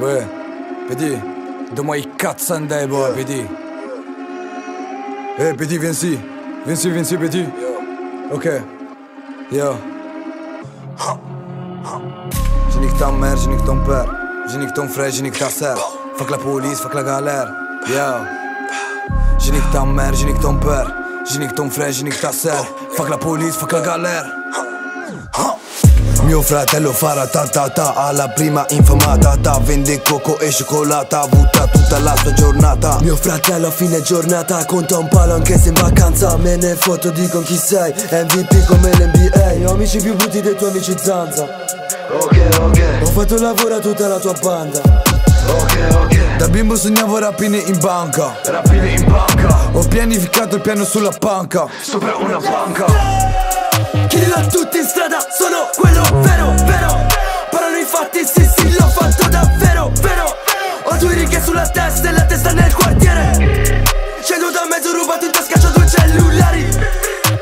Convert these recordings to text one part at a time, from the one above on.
Ouais, PD, donne-moi il 400 des boy, PD. Eh, PD, viens ici. Viens ici, viens ici, PD. Ok. Yo. J'ai nique ta mère, j'ai nique ton père. J'ai nique ton frère, j'ai nique ta sœur. Fuck la police, fuck la galère. Yo. J'ai nique ta mère, j'ai nique ton père. J'ai nique ton frère, j'ai nique ta sœur. Fuck la police, fuck la galère. Mio fratello farà ta ta ta alla prima infamata. Ta Vende coco e cioccolata, butta tutta la sua giornata. Mio fratello a fine giornata conta un palo anche se in vacanza. Me ne foto di con chi sei, MVP come l'NBA Ho amici più brutti dei tuoi amici zanza. Ok, ok, Ho fatto lavoro a tutta la tua banda. Ok, ok. Da bimbo sognavo rapine in banca. Rapine in banca. Ho pianificato il piano sulla panca. Sopra una panca Kill a tutti in strada, sono quello vero, vero. Parlano i fatti, sì sì l'ho fatto davvero, vero. Ho due righe sulla testa e la testa nel quartiere. Scendo da mezzo rubato in tasca, c'ho due cellulari.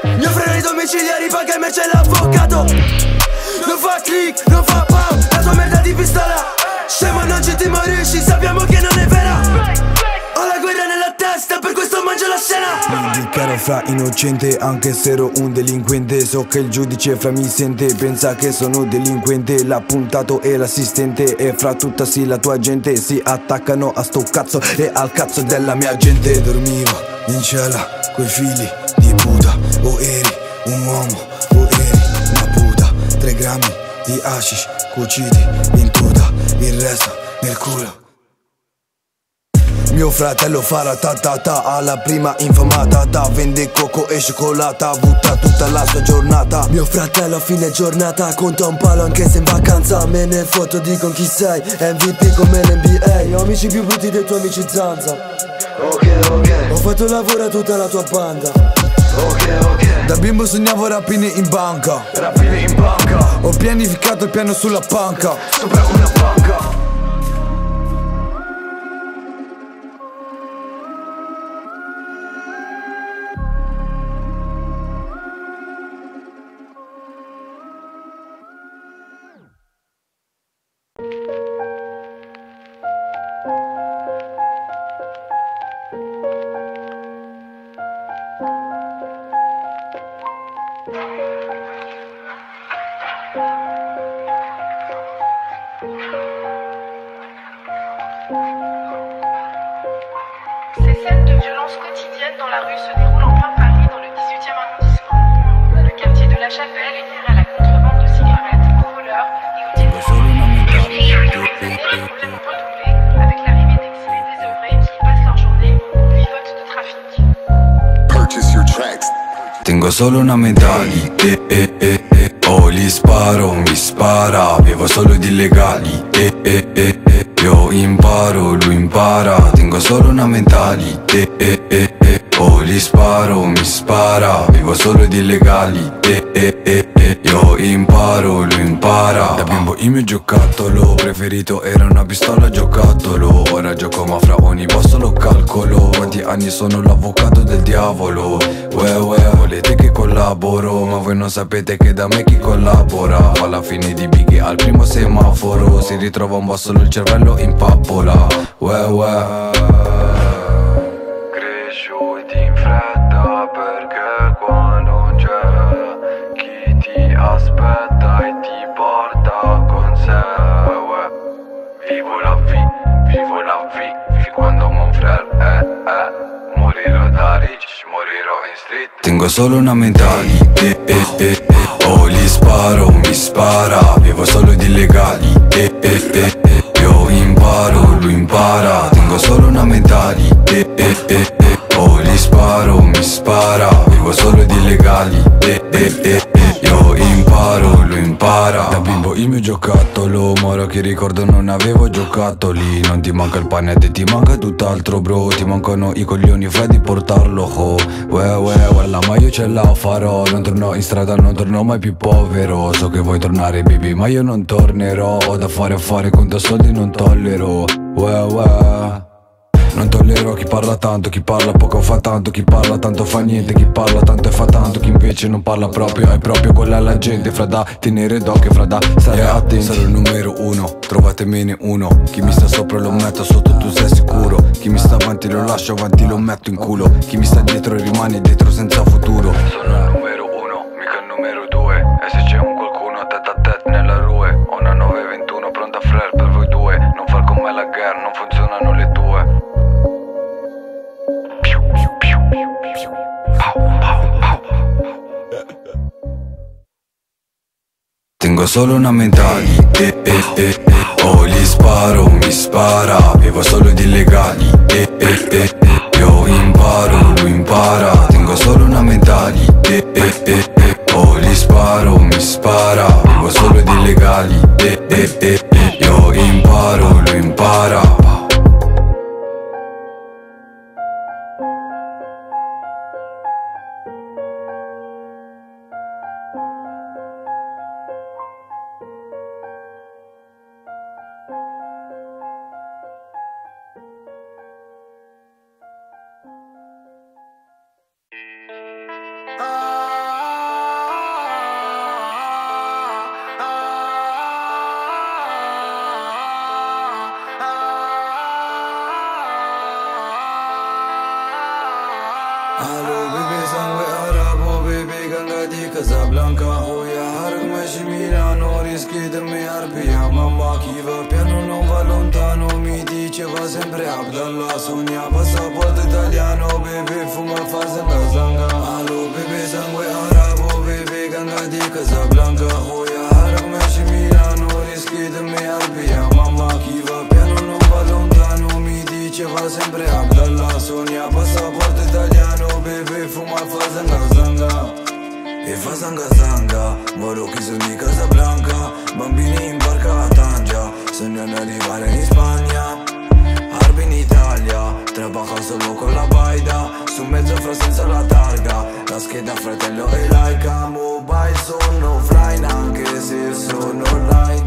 Mio freno ai domiciliari, paga il merce l'avvocato. Non fa click, non fa pam, la tua merda di pistola. Scemo non ci timorisci, sappiamo che non dichiaro fra innocente anche se ero un delinquente. So che il giudice fra mi sente Pensa che sono delinquente. L'appuntato e l'assistente E fra tutta sì la tua gente Si attaccano a sto cazzo E al cazzo della mia gente. Dormivo in cella coi figli di puta. O eri un uomo o eri una puta. Tre grammi di hashish cuciti in tuta Il resto nel culo mio fratello farà ta ta ta alla prima infamata. Ta Vende coco e cioccolata, butta tutta la sua giornata. Mio fratello a fine giornata conta un palo anche se in vacanza. Me ne foto di con chi sei, MVP come l'NBA Ho amici più brutti dei tuoi amici zanza. Ok, ok, Ho fatto lavoro a tutta la tua banda. Ok, ok. Da bimbo sognavo rapine in banca. Rapine in banca. Ho pianificato il piano sulla panca. Sopra una panca Ces scènes de violence quotidiennes dans la rue se déroulent en plein Paris, dans le 18e arrondissement. Le quartier de la Chapelle est à la contrebande de cigarettes, aux voleurs et aux débauches. complètement redoublé avec l'arrivée d'exilés désœuvrés qui passent leur journée au vivote de trafic. Purchase your tracks. Tengo solo una medaglia, gli sparo, mi spara, vivo solo di illegali, eh, eh, eh. Io imparo, lui impara, tengo solo una medaglia, eh, eh, eh. Oh, gli sparo, mi spara, vivo solo di illegali, eh, eh, eh, eh. Io imparo, lui impara. Da bimbo il mio giocattolo preferito era una pistola giocattolo. Ora gioco ma fra ogni boss lo calcolo. Quanti anni sono l'avvocato del diavolo? Uè, uè, volete che collaboro? Ma voi non sapete che da me chi collabora Alla fine di Biggie al primo semaforo Si ritrova un boss solo il cervello in pappola Uè, uè Fino quando mon eh, eh Morirò da rich, morirò in street Tengo solo una medaglia eh, eh, eh, eh. Oh, gli sparo, mi spara Vivo solo di illegali eh, eh, eh, eh. Io imparo, lui impara Tengo solo una medaglia eh, eh, eh, eh. Oh, gli sparo, mi spara Vivo solo di illegali eh, eh, eh. Io imparo, impara. Da bimbo il mio giocattolo Ma ora che ricordo non avevo giocattoli Non ti manca il pane e ti manca tutt'altro bro. Ti mancano i coglioni fra di portarlo ho. Uè uè uella ma io ce la farò. Non torno in strada, non torno mai più povero. So che vuoi tornare baby ma io non tornerò. Ho da fare a fare conto soldi non tollero Uè uè Non tollero chi parla tanto, chi parla poco fa tanto Chi parla tanto fa niente, chi parla tanto e fa tanto Chi invece non parla proprio, è proprio quella la gente Fra da tenere d'occhio, fra da stare yeah, attenti. Sarò il numero uno, trovatemene uno Chi mi sta sopra lo metto sotto, tu sei sicuro. Chi mi sta avanti lo lascio avanti, lo metto in culo. Chi mi sta dietro rimane dietro senza futuro. Sono il numero uno, mica il numero due Tengo solo una mentali eh, eh, eh, eh. Oh gli sparo, mi spara. Vivo solo di illegali eh, eh, eh, eh. Io imparo, lui impara. Tengo solo una mentali eh, eh, eh, eh. Oh gli sparo, mi spara. Vivo solo di illegali Adică di Casablanca Hoia Hargma și Milano Rischidă-mi iar pijama Machiva Pianul non va lontano Mi diceva sempre Habla la Sonia Passaporto italiano Bebe fuma fază în Gazlanga Alo bebe sangue arabo Bebe ganga adică di Casablanca Hoia Hargma și Milano Rischidă-mi iar pijama Machiva Pianul non va lontano Mi diceva sempre Habla la Sonia Passaporto italiano Bebe fuma fază în Gazlanga e fa zanga zanga Moro chi sono di Casablanca Bambini in barca a Tangia Sognano arrivare in Spagna. Arbi in Italia Trabaja solo con la baida. Su mezzo fra senza la targa La scheda fratello e laica. Mobile sono offline anche se sono online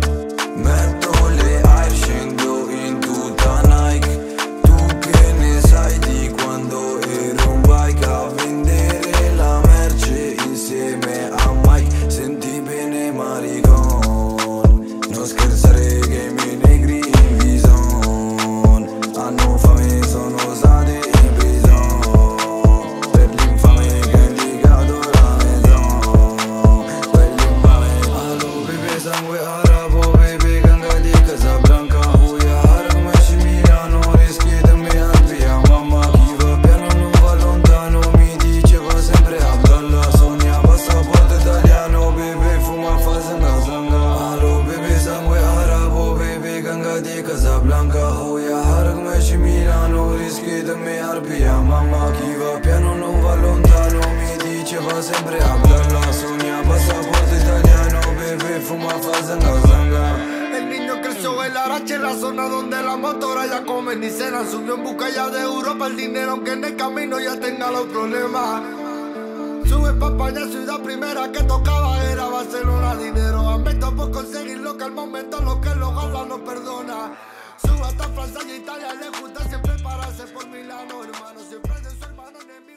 donde la motora ya come ni cena. Subió en busca ya de Europa el dinero, aunque en el camino ya tenga los problemas. Sube pa' España, ciudad primera que tocaba era Barcelona. Dinero aumento por conseguirlo, que al momento lo que lo gala no perdona. Sube hasta Francia y Italia, le gusta siempre pararse por Milano, hermano. Siempre de su hermano enemigo.